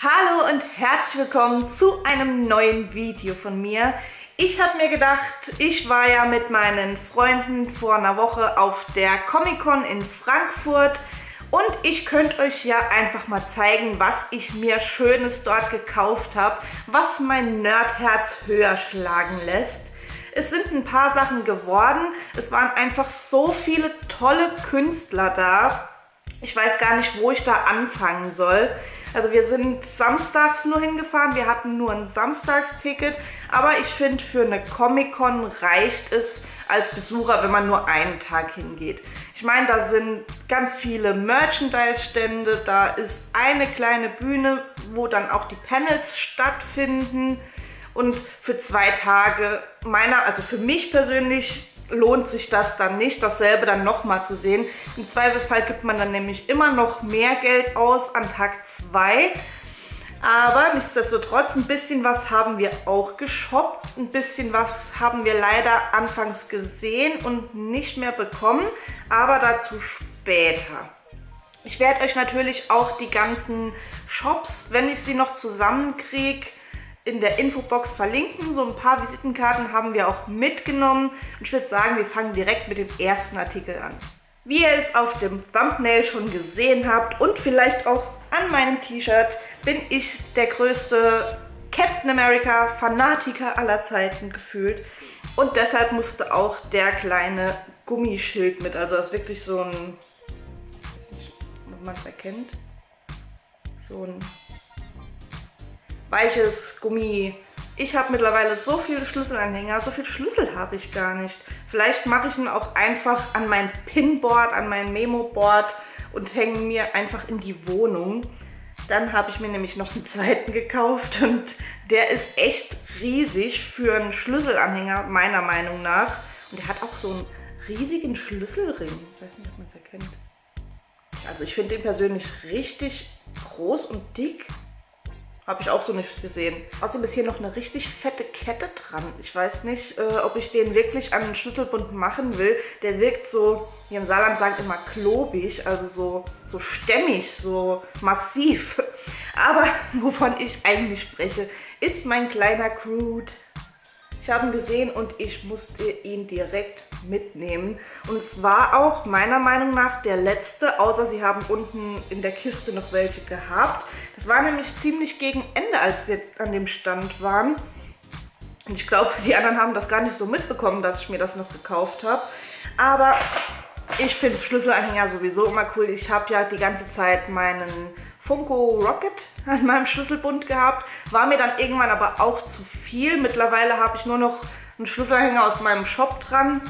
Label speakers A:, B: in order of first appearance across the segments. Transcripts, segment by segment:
A: Hallo und herzlich willkommen zu einem neuen Video von mir. Ich habe mir gedacht, ich war ja mit meinen Freunden vor einer Woche auf der Comic-Con in Frankfurt und ich könnte euch ja einfach mal zeigen, was ich mir Schönes dort gekauft habe, was mein Nerdherz höher schlagen lässt. Es sind ein paar Sachen geworden. Es waren einfach so viele tolle Künstler da. Ich weiß gar nicht, wo ich da anfangen soll. Also wir sind samstags nur hingefahren, wir hatten nur ein Samstagsticket, aber ich finde, für eine Comic-Con reicht es als Besucher, wenn man nur einen Tag hingeht. Ich meine, da sind ganz viele Merchandise-Stände, da ist eine kleine Bühne, wo dann auch die Panels stattfinden und für zwei Tage meiner, also für mich persönlich lohnt sich das dann nicht, dasselbe dann nochmal zu sehen. Im Zweifelsfall gibt man dann nämlich immer noch mehr Geld aus an Tag 2. Aber nichtsdestotrotz, ein bisschen was haben wir auch geshoppt. Ein bisschen was haben wir leider anfangs gesehen und nicht mehr bekommen. Aber dazu später. Ich werde euch natürlich auch die ganzen Shops, wenn ich sie noch zusammenkriege, in der Infobox verlinken. So ein paar Visitenkarten haben wir auch mitgenommen. Und ich würde sagen, wir fangen direkt mit dem ersten Artikel an. Wie ihr es auf dem Thumbnail schon gesehen habt und vielleicht auch an meinem T-Shirt, bin ich der größte Captain America Fanatiker aller Zeiten gefühlt. Und deshalb musste auch der kleine Gummischild mit. Also das ist wirklich so ein, ich weiß nicht, ob man es erkennt, so ein weiches Gummi. Ich habe mittlerweile so viele Schlüsselanhänger, so viele Schlüssel habe ich gar nicht. Vielleicht mache ich ihn auch einfach an mein Pinboard, an mein Memo-Board und hänge mir einfach in die Wohnung. Dann habe ich mir nämlich noch einen zweiten gekauft und der ist echt riesig für einen Schlüsselanhänger, meiner Meinung nach. Und der hat auch so einen riesigen Schlüsselring. Ich weiß nicht, ob man es erkennt. Also ich finde den persönlich richtig groß und dick. Habe ich auch so nicht gesehen. Außerdem ist hier noch eine richtig fette Kette dran. Ich weiß nicht, äh, ob ich den wirklich an den Schlüsselbund machen will. Der wirkt so, wie im Saarland sagen immer klobig, also so, so stämmig, so massiv. Aber wovon ich eigentlich spreche, ist mein kleiner Groot. Ich habe ihn gesehen und ich musste ihn direkt mitnehmen. Und es war auch meiner Meinung nach der letzte, außer sie haben unten in der Kiste noch welche gehabt. Das war nämlich ziemlich gegen Ende, als wir an dem Stand waren. Und ich glaube, die anderen haben das gar nicht so mitbekommen, dass ich mir das noch gekauft habe. Aber ich finde Schlüsselanhänger sowieso immer cool. Ich habe ja die ganze Zeit meinen Funko Rocket an meinem Schlüsselbund gehabt. War mir dann irgendwann aber auch zu viel. Mittlerweile habe ich nur noch einen Schlüsselanhänger aus meinem Shop dran,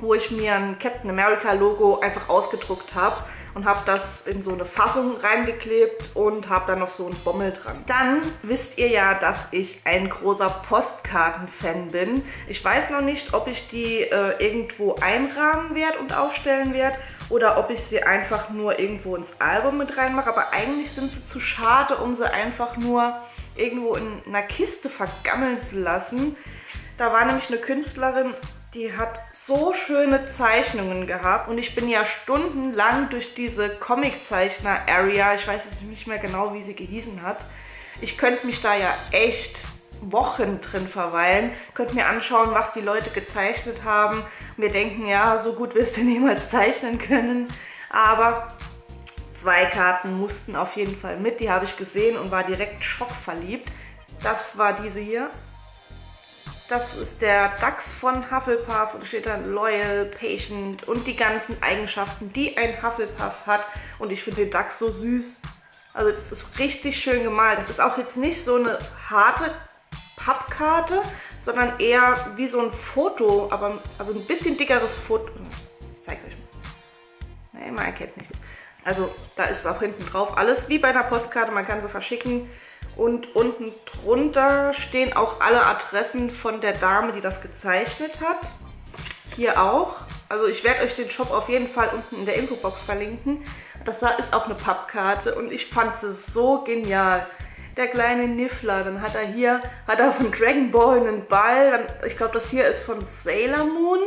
A: wo ich mir ein Captain America Logo einfach ausgedruckt habe und habe das in so eine Fassung reingeklebt und habe dann noch so einen Bommel dran. Dann wisst ihr ja, dass ich ein großer Postkarten-Fan bin. Ich weiß noch nicht, ob ich die äh, irgendwo einrahmen werde und aufstellen werde oder ob ich sie einfach nur irgendwo ins Album mit reinmache. Aber eigentlich sind sie zu schade, um sie einfach nur irgendwo in einer Kiste vergammeln zu lassen. Da war nämlich eine Künstlerin, die hat so schöne Zeichnungen gehabt und ich bin ja stundenlang durch diese Comiczeichner-Area, ich weiß nicht mehr genau, wie sie gehießen hat, ich könnte mich da ja echt Wochen drin verweilen, könnte mir anschauen, was die Leute gezeichnet haben. Wir denken, ja, so gut wirst du niemals zeichnen können, aber zwei Karten mussten auf jeden Fall mit, die habe ich gesehen und war direkt schockverliebt. Das war diese hier. Das ist der DAX von Hufflepuff und steht dann Loyal, Patient und die ganzen Eigenschaften, die ein Hufflepuff hat. Und ich finde den DAX so süß. Also das ist richtig schön gemalt. Das ist auch jetzt nicht so eine harte Pappkarte, sondern eher wie so ein Foto, aber also ein bisschen dickeres Foto. Ich zeige euch mal. Nee, man erkennt nichts. Also da ist auch hinten drauf alles wie bei einer Postkarte. Man kann sie verschicken. Und unten drunter stehen auch alle Adressen von der Dame, die das gezeichnet hat. Hier auch. Also ich werde euch den Shop auf jeden Fall unten in der Infobox verlinken. Das ist auch eine Pappkarte und ich fand sie so genial. Der kleine Niffler, dann hat er hier, hat er von Dragon Ball einen Ball. Dann, ich glaube, das hier ist von Sailor Moon.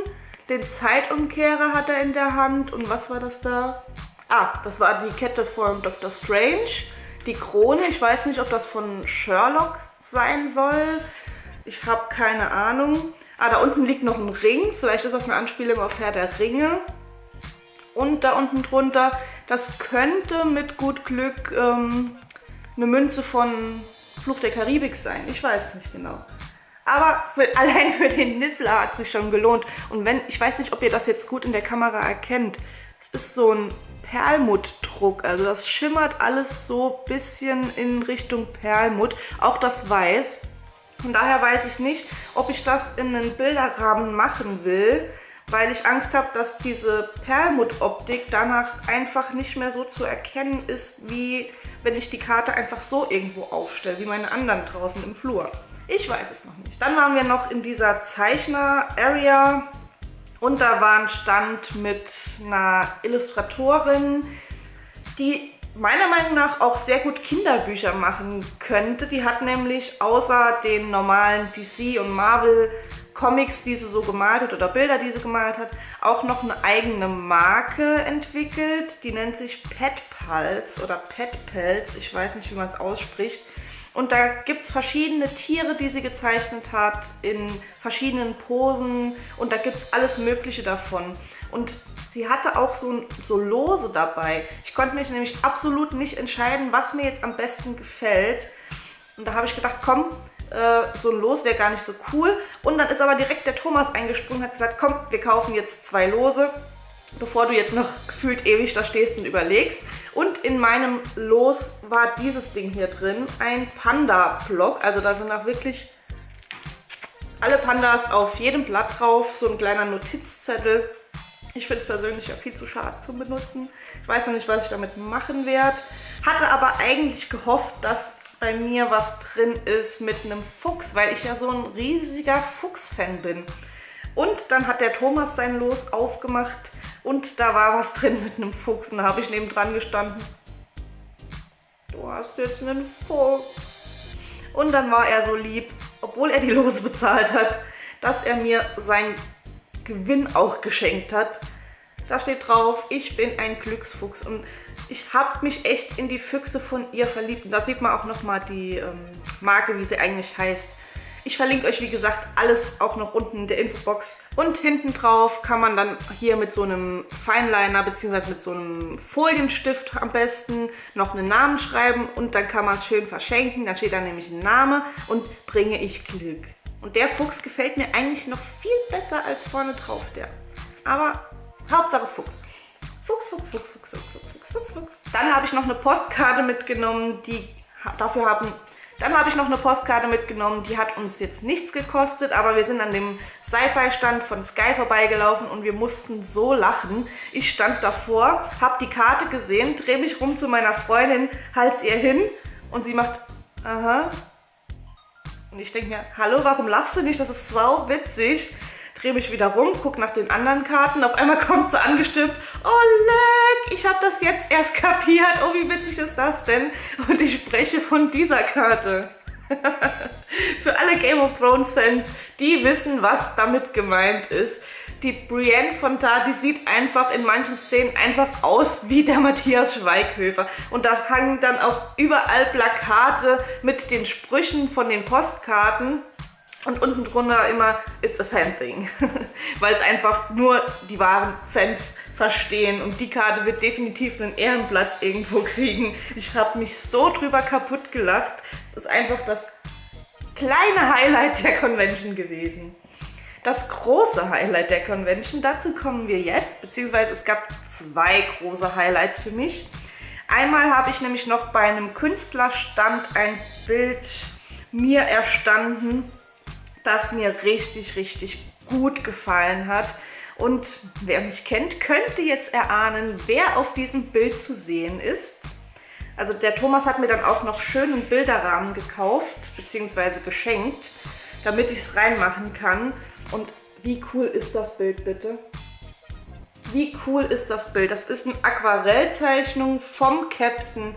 A: Den Zeitumkehrer hat er in der Hand. Und was war das da? Ah, das war die Kette von Dr. Strange die Krone. Ich weiß nicht, ob das von Sherlock sein soll. Ich habe keine Ahnung. Ah, da unten liegt noch ein Ring. Vielleicht ist das eine Anspielung auf Herr der Ringe. Und da unten drunter, das könnte mit gut Glück ähm, eine Münze von Fluch der Karibik sein. Ich weiß es nicht genau. Aber für, allein für den Niffler hat es sich schon gelohnt. Und wenn, ich weiß nicht, ob ihr das jetzt gut in der Kamera erkennt. Es ist so ein Perlmuttdruck. Also das schimmert alles so ein bisschen in Richtung Perlmutt. Auch das Weiß. Von daher weiß ich nicht, ob ich das in einen Bilderrahmen machen will, weil ich Angst habe, dass diese Perlmutt-Optik danach einfach nicht mehr so zu erkennen ist, wie wenn ich die Karte einfach so irgendwo aufstelle, wie meine anderen draußen im Flur. Ich weiß es noch nicht. Dann waren wir noch in dieser Zeichner-Area und da war ein Stand mit einer Illustratorin, die meiner Meinung nach auch sehr gut Kinderbücher machen könnte. Die hat nämlich außer den normalen DC und Marvel Comics, die sie so gemalt hat oder Bilder, die sie gemalt hat, auch noch eine eigene Marke entwickelt. Die nennt sich Pet Pals oder Pet Pels. Ich weiß nicht, wie man es ausspricht. Und da gibt es verschiedene Tiere, die sie gezeichnet hat, in verschiedenen Posen. Und da gibt es alles Mögliche davon. Und sie hatte auch so, so Lose dabei. Ich konnte mich nämlich absolut nicht entscheiden, was mir jetzt am besten gefällt. Und da habe ich gedacht, komm, äh, so ein Los wäre gar nicht so cool. Und dann ist aber direkt der Thomas eingesprungen und hat gesagt, komm, wir kaufen jetzt zwei Lose bevor du jetzt noch gefühlt ewig da stehst und überlegst. Und in meinem Los war dieses Ding hier drin, ein Panda-Block. Also da sind auch wirklich alle Pandas auf jedem Blatt drauf, so ein kleiner Notizzettel. Ich finde es persönlich ja viel zu schade zum Benutzen. Ich weiß noch nicht, was ich damit machen werde. Hatte aber eigentlich gehofft, dass bei mir was drin ist mit einem Fuchs, weil ich ja so ein riesiger Fuchs-Fan bin. Und dann hat der Thomas sein Los aufgemacht und da war was drin mit einem Fuchs. Und da habe ich neben dran gestanden. Du hast jetzt einen Fuchs. Und dann war er so lieb, obwohl er die Lose bezahlt hat, dass er mir seinen Gewinn auch geschenkt hat. Da steht drauf, ich bin ein Glücksfuchs. Und ich habe mich echt in die Füchse von ihr verliebt. Und da sieht man auch nochmal die ähm, Marke, wie sie eigentlich heißt. Ich verlinke euch, wie gesagt, alles auch noch unten in der Infobox. Und hinten drauf kann man dann hier mit so einem Fineliner bzw. mit so einem Folienstift am besten noch einen Namen schreiben und dann kann man es schön verschenken. Dann steht da nämlich ein Name und bringe ich Glück. Und der Fuchs gefällt mir eigentlich noch viel besser als vorne drauf der. Aber Hauptsache Fuchs. Fuchs, Fuchs, Fuchs, Fuchs, Fuchs, Fuchs, Fuchs, Fuchs. Dann habe ich noch eine Postkarte mitgenommen, die dafür haben dann habe ich noch eine Postkarte mitgenommen, die hat uns jetzt nichts gekostet, aber wir sind an dem Sci-Fi-Stand von Sky vorbeigelaufen und wir mussten so lachen. Ich stand davor, habe die Karte gesehen, drehe mich rum zu meiner Freundin, halte ihr hin und sie macht, aha. Und ich denke mir, hallo, warum lachst du nicht? Das ist sau witzig drehe mich wieder rum, gucke nach den anderen Karten. Auf einmal kommt sie angestimmt. Oh, leck, ich habe das jetzt erst kapiert. Oh, wie witzig ist das denn? Und ich spreche von dieser Karte. Für alle Game of Thrones Fans, die wissen, was damit gemeint ist. Die Brienne von da, die sieht einfach in manchen Szenen einfach aus wie der Matthias Schweighöfer. Und da hangen dann auch überall Plakate mit den Sprüchen von den Postkarten. Und unten drunter immer It's a Fan Thing. Weil es einfach nur die wahren Fans verstehen. Und die Karte wird definitiv einen Ehrenplatz irgendwo kriegen. Ich habe mich so drüber kaputt gelacht. Es ist einfach das kleine Highlight der Convention gewesen. Das große Highlight der Convention, dazu kommen wir jetzt, beziehungsweise es gab zwei große Highlights für mich. Einmal habe ich nämlich noch bei einem Künstlerstand ein Bild mir erstanden, das mir richtig, richtig gut gefallen hat. Und wer mich kennt, könnte jetzt erahnen, wer auf diesem Bild zu sehen ist. Also der Thomas hat mir dann auch noch schönen Bilderrahmen gekauft, beziehungsweise geschenkt, damit ich es reinmachen kann. Und wie cool ist das Bild bitte? Wie cool ist das Bild? Das ist eine Aquarellzeichnung vom Captain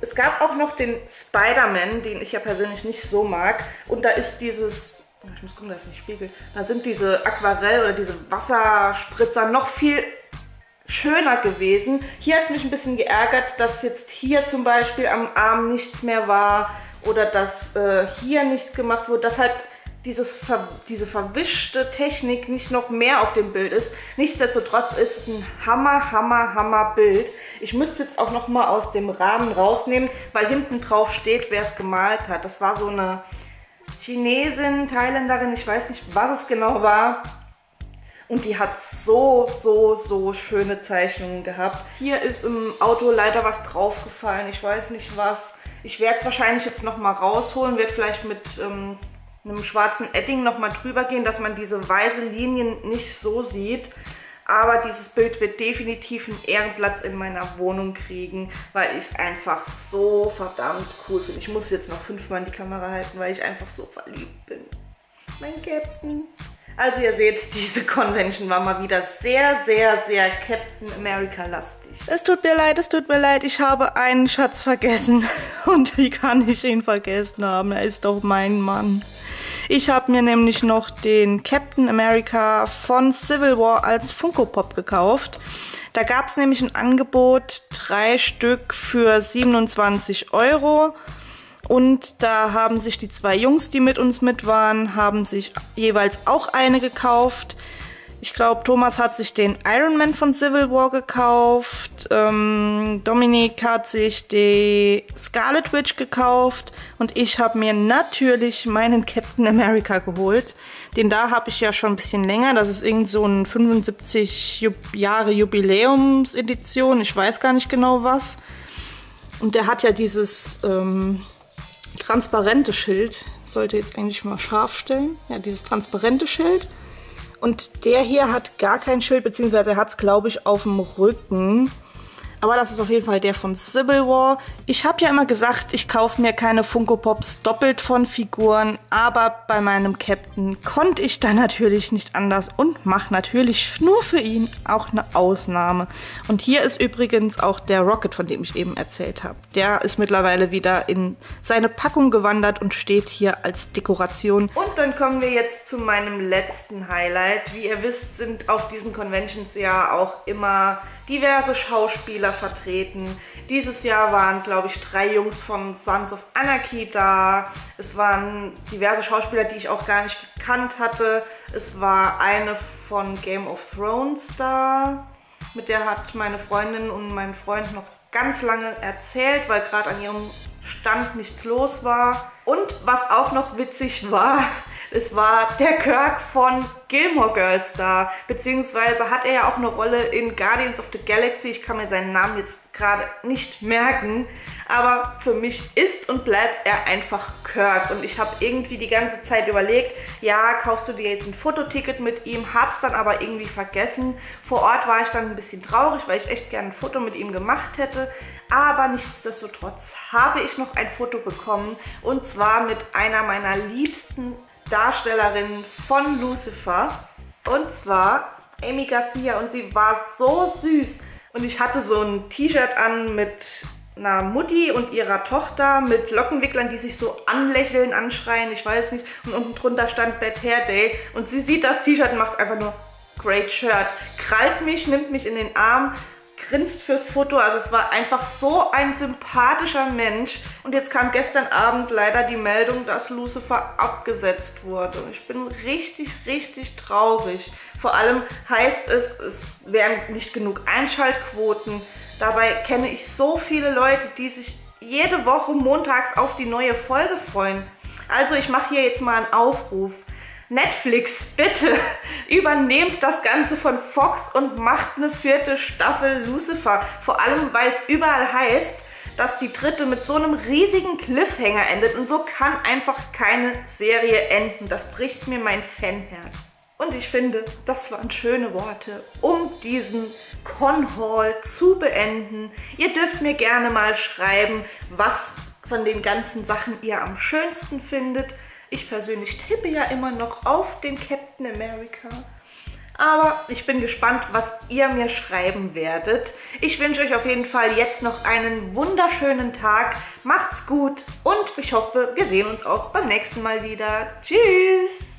A: es gab auch noch den Spider-Man, den ich ja persönlich nicht so mag. Und da ist dieses, oh, ich muss gucken, dass es nicht spiegelt, da sind diese Aquarell- oder diese Wasserspritzer noch viel schöner gewesen. Hier hat es mich ein bisschen geärgert, dass jetzt hier zum Beispiel am Arm nichts mehr war oder dass äh, hier nichts gemacht wurde, dass halt dieses, diese verwischte Technik nicht noch mehr auf dem Bild ist. Nichtsdestotrotz ist es ein Hammer, Hammer, Hammer Bild. Ich müsste jetzt auch noch mal aus dem Rahmen rausnehmen, weil hinten drauf steht, wer es gemalt hat. Das war so eine Chinesin, Thailänderin, ich weiß nicht, was es genau war. Und die hat so, so, so schöne Zeichnungen gehabt. Hier ist im Auto leider was draufgefallen. Ich weiß nicht was. Ich werde es wahrscheinlich jetzt noch mal rausholen. Werde vielleicht mit ähm, einem schwarzen Edding noch mal drüber gehen, dass man diese weiße Linien nicht so sieht. Aber dieses Bild wird definitiv einen Ehrenplatz in meiner Wohnung kriegen, weil ich es einfach so verdammt cool finde. Ich muss jetzt noch fünfmal in die Kamera halten, weil ich einfach so verliebt bin. Mein Captain. Also ihr seht, diese Convention war mal wieder sehr, sehr, sehr Captain America-lastig. Es tut mir leid, es tut mir leid, ich habe einen Schatz vergessen. Und wie kann ich ihn vergessen haben? Er ist doch mein Mann. Ich habe mir nämlich noch den Captain America von Civil War als Funko Pop gekauft. Da gab es nämlich ein Angebot, drei Stück für 27 Euro. Und da haben sich die zwei Jungs, die mit uns mit waren, haben sich jeweils auch eine gekauft. Ich glaube, Thomas hat sich den Iron Man von Civil War gekauft. Ähm, Dominik hat sich die Scarlet Witch gekauft. Und ich habe mir natürlich meinen Captain America geholt. Den da habe ich ja schon ein bisschen länger. Das ist irgend so ein 75 Jub Jahre Jubiläumsedition. Ich weiß gar nicht genau was. Und der hat ja dieses... Ähm, transparente Schild. Sollte jetzt eigentlich mal scharf stellen. Ja, dieses transparente Schild. Und der hier hat gar kein Schild, beziehungsweise hat es, glaube ich, auf dem Rücken. Aber das ist auf jeden Fall der von Civil War. Ich habe ja immer gesagt, ich kaufe mir keine Funko Pops doppelt von Figuren, aber bei meinem Captain konnte ich da natürlich nicht anders und mache natürlich nur für ihn auch eine Ausnahme. Und hier ist übrigens auch der Rocket, von dem ich eben erzählt habe. Der ist mittlerweile wieder in seine Packung gewandert und steht hier als Dekoration. Und dann kommen wir jetzt zu meinem letzten Highlight. Wie ihr wisst, sind auf diesen Conventions ja auch immer diverse Schauspieler vertreten. Dieses Jahr waren, glaube ich, drei Jungs von Sons of Anarchy da. Es waren diverse Schauspieler, die ich auch gar nicht gekannt hatte. Es war eine von Game of Thrones da. Mit der hat meine Freundin und mein Freund noch ganz lange erzählt, weil gerade an ihrem Stand nichts los war. Und was auch noch witzig war, es war der Kirk von Gilmore Girls da. Beziehungsweise hat er ja auch eine Rolle in Guardians of the Galaxy. Ich kann mir seinen Namen jetzt gerade nicht merken. Aber für mich ist und bleibt er einfach Kirk. Und ich habe irgendwie die ganze Zeit überlegt, ja, kaufst du dir jetzt ein Fototicket mit ihm? Hab's dann aber irgendwie vergessen. Vor Ort war ich dann ein bisschen traurig, weil ich echt gerne ein Foto mit ihm gemacht hätte. Aber nichtsdestotrotz habe ich noch ein Foto bekommen. Und zwar mit einer meiner liebsten Darstellerin von Lucifer. Und zwar Amy Garcia. Und sie war so süß. Und ich hatte so ein T-Shirt an mit einer Mutti und ihrer Tochter mit Lockenwicklern, die sich so anlächeln, anschreien, ich weiß nicht. Und unten drunter stand Bad Hair Day. Und sie sieht das T-Shirt und macht einfach nur Great Shirt. Krallt mich, nimmt mich in den Arm grinst fürs Foto. Also es war einfach so ein sympathischer Mensch. Und jetzt kam gestern Abend leider die Meldung, dass Lucifer abgesetzt wurde. Und ich bin richtig, richtig traurig. Vor allem heißt es, es wären nicht genug Einschaltquoten. Dabei kenne ich so viele Leute, die sich jede Woche montags auf die neue Folge freuen. Also ich mache hier jetzt mal einen Aufruf. Netflix, bitte übernehmt das Ganze von Fox und macht eine vierte Staffel Lucifer. Vor allem, weil es überall heißt, dass die dritte mit so einem riesigen Cliffhanger endet. Und so kann einfach keine Serie enden. Das bricht mir mein Fanherz. Und ich finde, das waren schöne Worte, um diesen Con-Hall zu beenden. Ihr dürft mir gerne mal schreiben, was von den ganzen Sachen ihr am schönsten findet. Ich persönlich tippe ja immer noch auf den Captain America. Aber ich bin gespannt, was ihr mir schreiben werdet. Ich wünsche euch auf jeden Fall jetzt noch einen wunderschönen Tag. Macht's gut und ich hoffe, wir sehen uns auch beim nächsten Mal wieder. Tschüss!